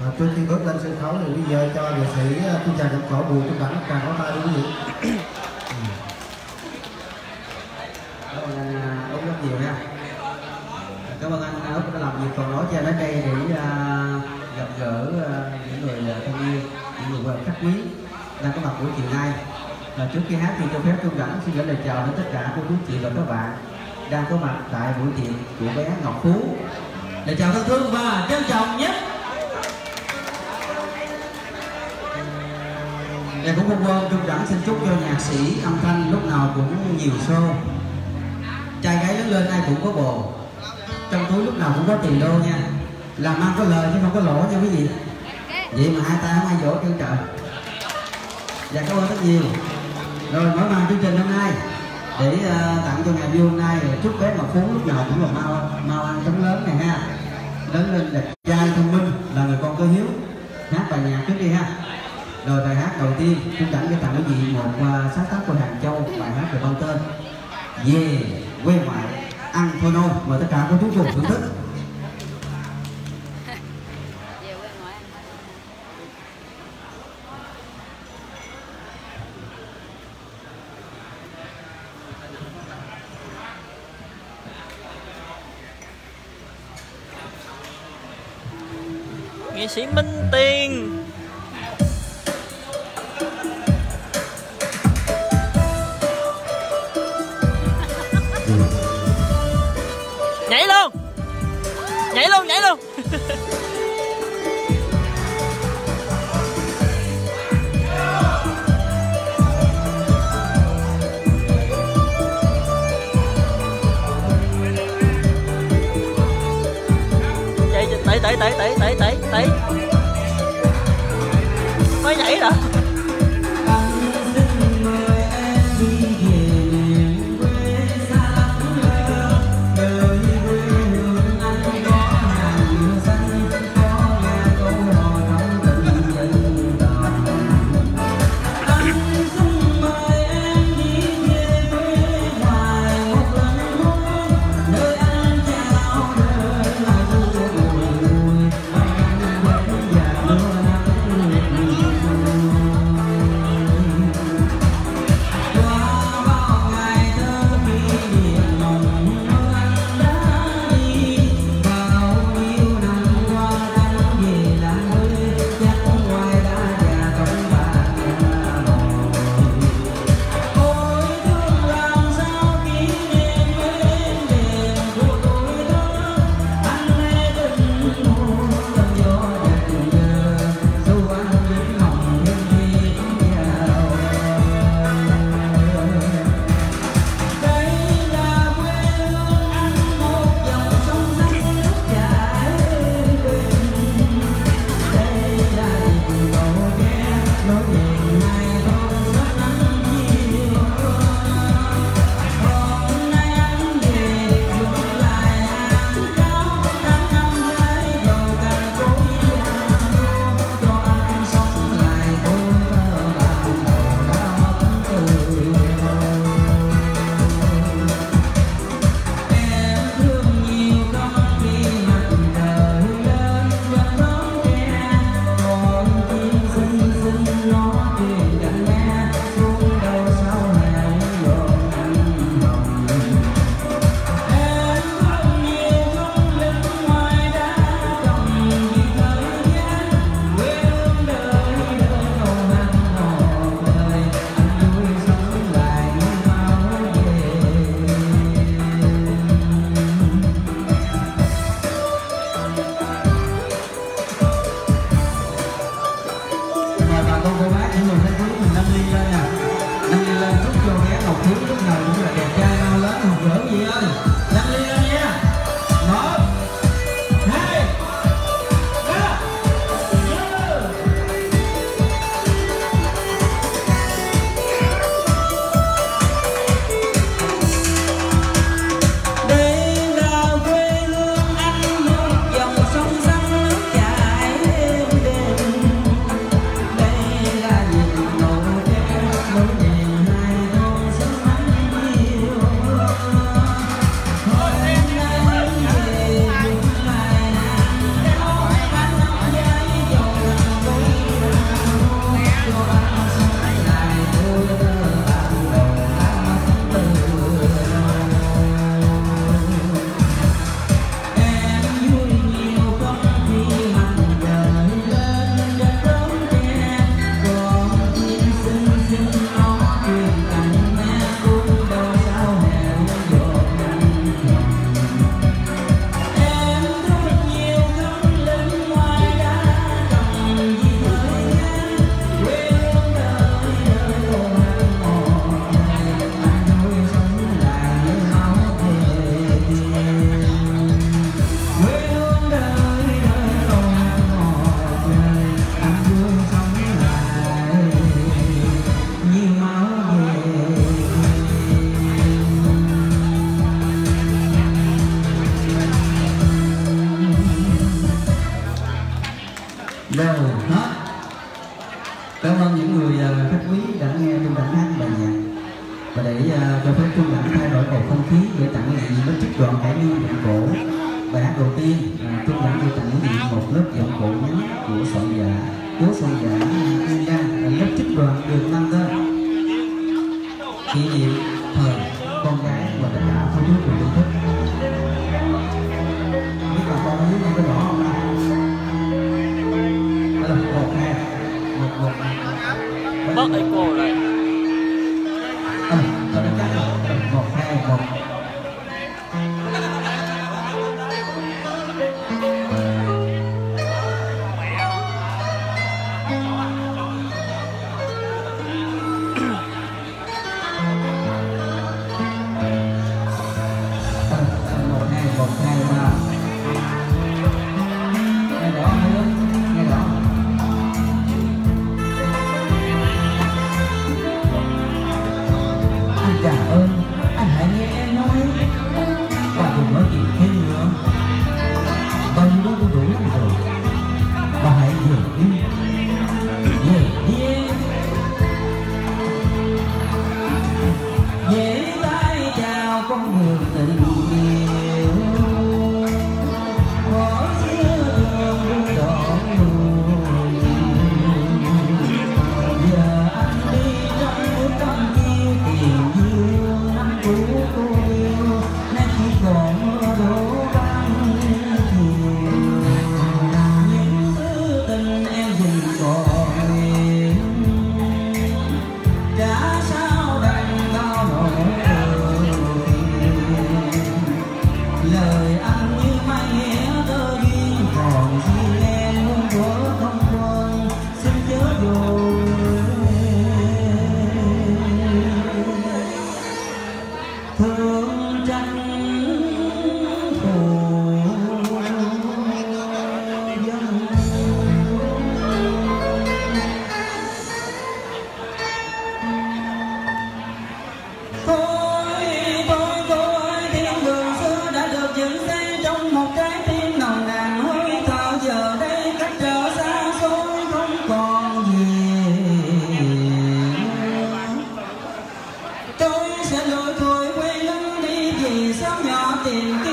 Và trước khi bước lên sân khấu thì bây giờ cho nghệ sĩ à, trung trà giọng cổ bùi trung đẳng càng có tay đúng không cảm ơn anh à, út rất nhiều nha. Cảm ơn anh à, út đã làm việc còn nói cho em đây để uh, gặp gỡ uh, những người uh, thân yêu những người khách quý. Đang có mặt buổi chiều nay. Và trước khi hát thì cho phép trung đẳng xin gửi lời chào đến tất cả cô chú chị và các bạn đang có mặt tại buổi tiệc của bé Ngọc Phú. Lời chào thân thương và trân trọng nhất Em cũng không quên Trung Đẳng xin chúc cho nhạc sĩ âm thanh lúc nào cũng nhiều show. Trai gái lớn lên ai cũng có bồ Trong túi lúc nào cũng có tiền đô nha. Làm ăn có lời chứ không có lỗ nha quý vị. Vậy mà hai ta không ai dỗ kêu trời. Dạ cảm ơn rất nhiều. Rồi mở màn chương trình hôm nay. Để uh, tặng cho ngày vui hôm nay. Chúc bé Ngọc Phú lúc nào cũng là mau mau ăn trống lớn này ha. Lớn lên đẹp trai thông minh. Rồi bài hát đầu tiên chúng đảnh cho tặng quý vị một uh, sáng tác của hàng châu bài hát về bao tên. Về quê ngoại ăn thôi nô. Mời tất cả cô chú cùng thưởng thức. Nhảy luôn. Nhảy luôn nhảy luôn. Chạy tẩy tẩy tẩy tẩy tẩy tẩy tẩy. Mới nhảy rồi lúc nào cũng là đẹp trai. đều hết cảm ơn những người uh, khách quý đã nghe trung đẳng hát bài nhạc. Và để uh, cho phép trung đẳng thay đổi bầu không khí để tặng lại vị lớp trích đoạn cải lương vọng cổ. Bài hát đầu tiên à, uh, trung đẳng đưa tặng quý vị một lớp vọng cổ ngắn của soạn giả cố soạn giả kiên đăng lớp trích đoạn được mang lên kỷ niệm thời con gái và tất cả cô chú 哎，过来 something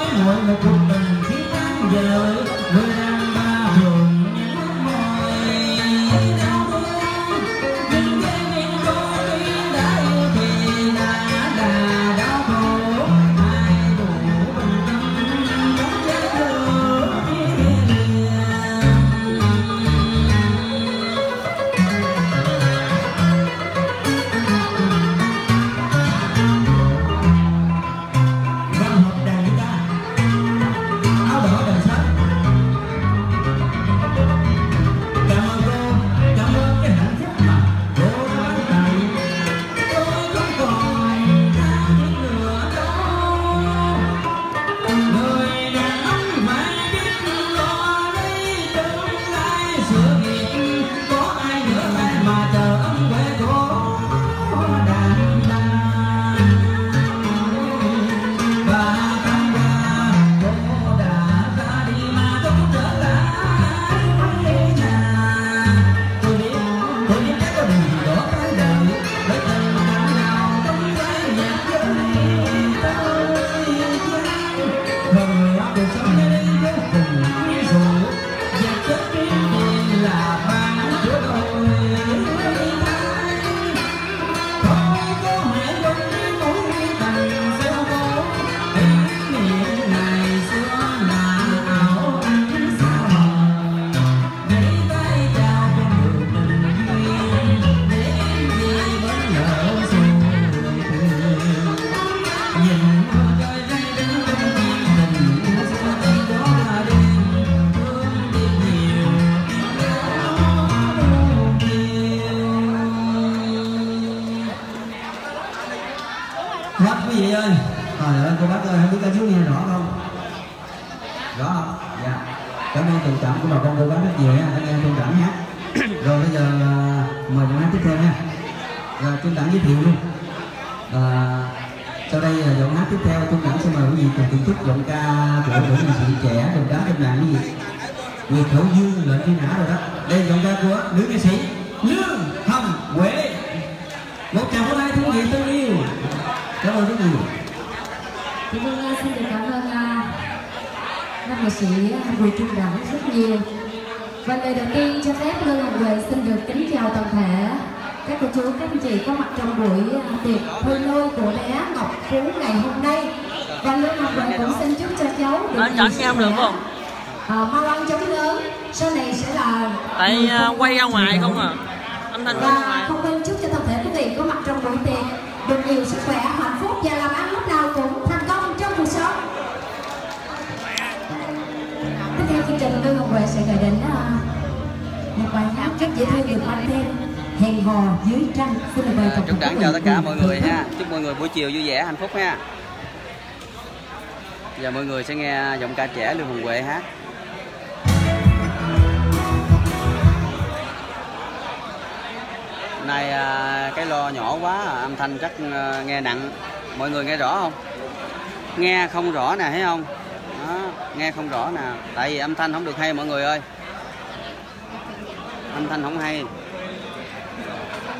nói nội là cuộc tình khiến ta về người đang à, sau đây là giọng hát tiếp theo tôi đẳng xin mời quý vị cùng thưởng thức giọng ca của nữ nghệ sĩ trẻ đồng đá trên mạng quý vị người khẩu Dương lệnh truy nã rồi đó. Đây là giọng ca của nữ nghệ sĩ Lương Hồng Huệ. Một chàng hôm nay thú vị thân yêu. Cảm ơn rất nhiều. Thì tôi vâng, à, xin được cảm ơn à, nam nghệ sĩ à, Bùi Trung Đẳng rất nhiều. Và lời đầu tiên cho phép Lương Hồng Huệ xin được kính chào toàn thể các cô chú, các anh chị có mặt trong buổi à, tiệc thôi nôi của bé Ngọc Phú ngày hôm nay. Và Lương Hồng Huệ cũng xin chúc cho cháu được Anh chọn sức em được không? À, mau ăn chóng lớn, sau này sẽ là Tại à, quay ra ngoài không à? Âm thanh và không quên chúc cho toàn thể quý vị có mặt trong buổi tiệc. Được nhiều sức khỏe hạnh phúc và làm ăn lúc nào cũng thành công trong cuộc sống. Tiếp theo chương trình Lương Ngọc Huệ sẽ gửi đến à, một bài hát rất dễ thương được mang tên hẹn hò dưới trăng. Xin mời toàn chúc quý chào tất cả mọi người ha. Chúc mọi người buổi chiều vui vẻ hạnh phúc ha. Giờ mọi người sẽ nghe giọng ca trẻ lương hồng huệ hát. Nay à, cái lo nhỏ quá à, âm thanh chắc à, nghe nặng. Mọi người nghe rõ không? Nghe không rõ nè thấy không? Đó, nghe không rõ nè. Tại vì âm thanh không được hay mọi người ơi. Âm thanh không hay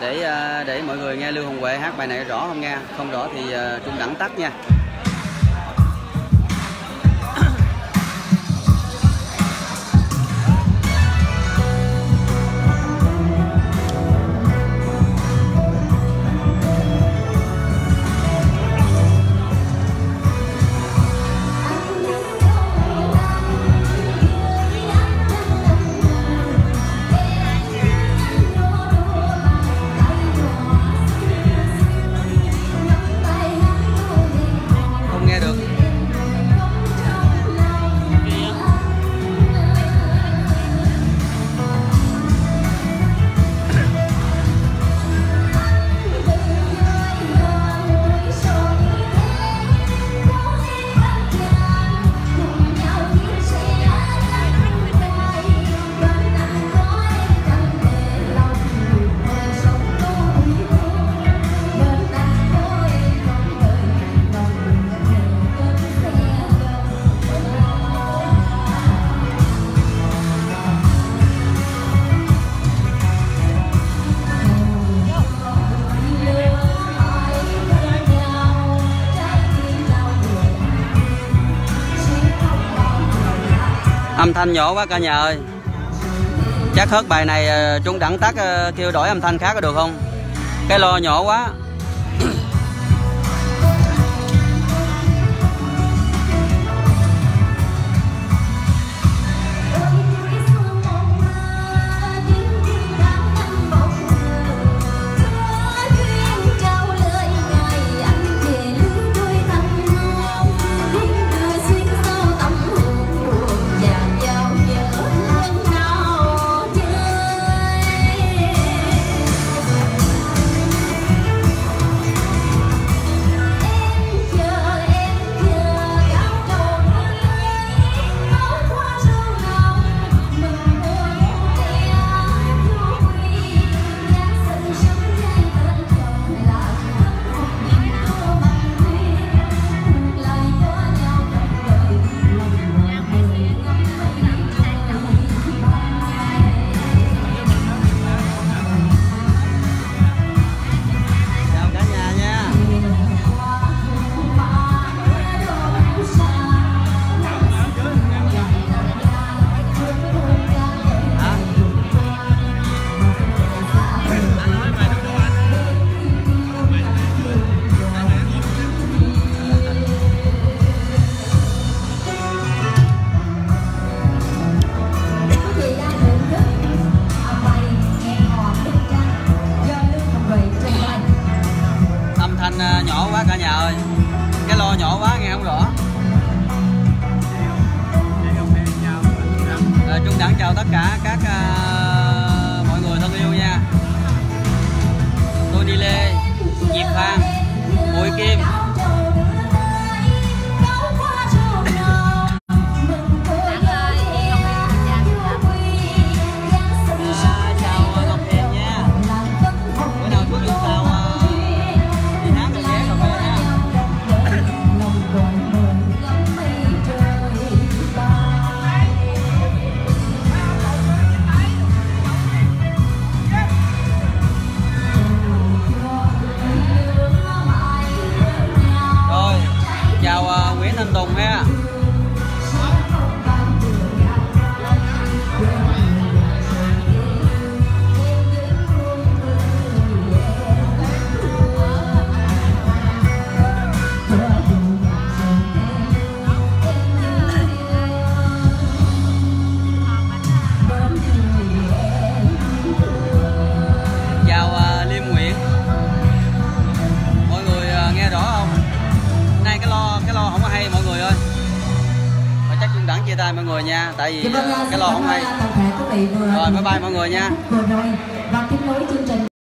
để ờ, để mọi người nghe Lưu Hồng Huệ hát bài này rõ không nghe? Không rõ thì ờ, trung đẳng tắt nha. Âm thanh nhỏ quá cả nhà ơi. Chắc hết bài này chúng trung đẳng tắt ờ, kêu đổi âm thanh khác có được không? Cái lo nhỏ quá. Chào tất cả các à, mọi người thân yêu nha. Tôi đi lê diệp phan bùi kim. Vừa Rồi,